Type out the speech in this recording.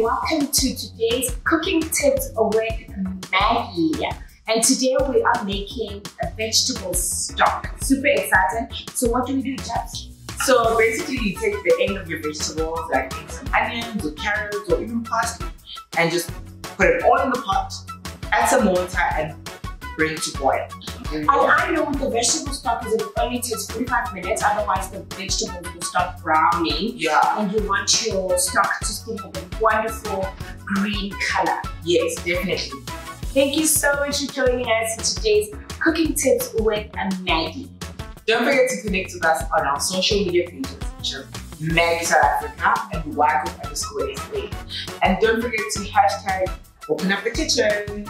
welcome to today's cooking tips with Maggi. And today we are making a vegetable stock. Super exciting. So what do we do, Jess? So basically you take the end of your vegetables, like some onions or carrots or even parsley, and just put it all in the pot, add some water and bring to boil. And I know with the vegetable stock is it only takes 45 minutes, otherwise the vegetables will start browning. Yeah. And you want your stock to still have a wonderful green color. Yes, definitely. Thank you so much for joining us in today's cooking tips with Maggi. Don't forget to connect with us on our social media pages, which are Maggi South Africa and Wago underscore SA. And don't forget to hashtag open up the kitchen.